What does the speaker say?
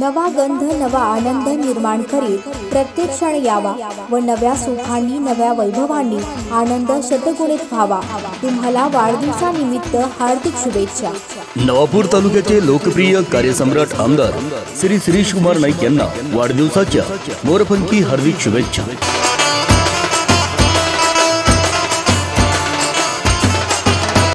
नवा गंध नवा आनंद निर्माण करीत प्रत्येक क्षण यावा व नव्या सुखांनी नव्या वैभवांनी आनंद शतगुणित व्हावा. तुम्हाला वाढदिवसानिमित्त हार्दिक शुभेच्छा. नवापूर तालुक्याचे लोकप्रिय कार्यसम्राट आमदार श्री श्रीश कुमार नाईक यांना वाढदिवसाच्या मोरपंखी हार्दिक शुभेच्छा.